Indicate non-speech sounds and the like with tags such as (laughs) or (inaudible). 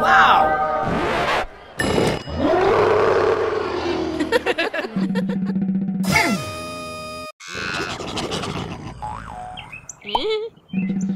Wow! (laughs) Hmm?